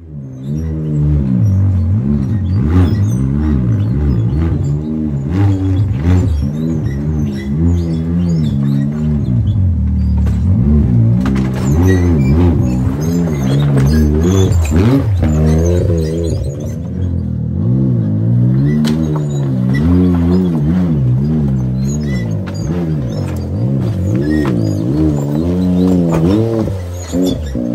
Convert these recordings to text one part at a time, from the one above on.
Thank mm -hmm. you.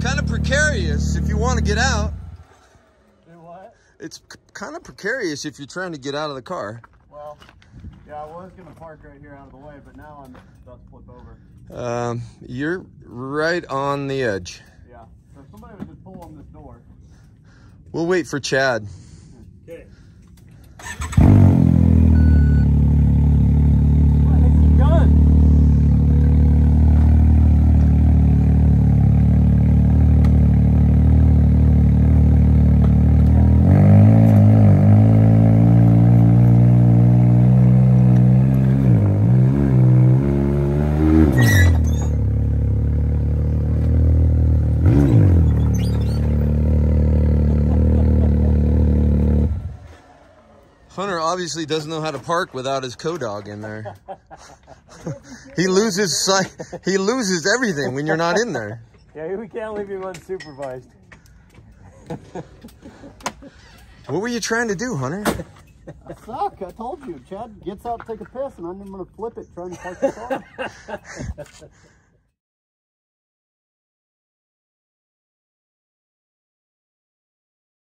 Kind of precarious if you want to get out. Do what? It's kind of precarious if you're trying to get out of the car. Well, yeah, I was gonna park right here out of the way, but now I'm about to flip over. Um, you're right on the edge. Yeah. So somebody would just pull on this door. We'll wait for Chad. Okay. What has he done? Hunter obviously doesn't know how to park without his co-dog in there. he loses sight. He loses everything when you're not in there. Yeah, we can't leave him unsupervised. what were you trying to do, Hunter? I suck. I told you. Chad gets out to take a piss, and I'm going to flip it trying to park the car.